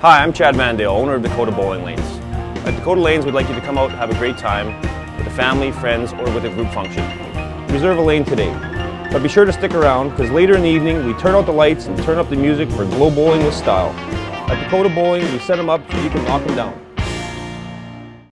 Hi, I'm Chad Mandale, owner of Dakota Bowling Lanes. At Dakota Lanes, we'd like you to come out and have a great time with a family, friends, or with a group function. Reserve a lane today. But be sure to stick around, because later in the evening, we turn out the lights and turn up the music for Glow Bowling with style. At Dakota Bowling, we set them up so you can knock them down.